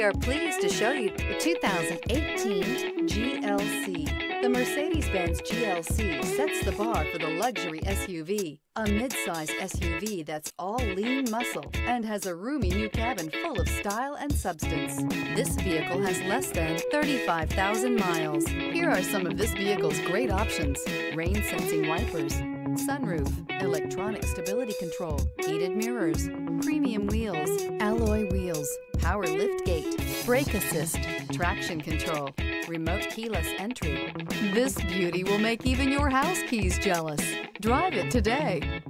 We are pleased to show you the 2018 GLC. The Mercedes-Benz GLC sets the bar for the luxury SUV, a midsize SUV that's all lean muscle and has a roomy new cabin full of style and substance. This vehicle has less than 35,000 miles. Here are some of this vehicle's great options. Rain sensing wipers, sunroof, electronic stability control, heated mirrors, premium wheels, alloy wheels, power lift brake assist, traction control, remote keyless entry. This beauty will make even your house keys jealous. Drive it today.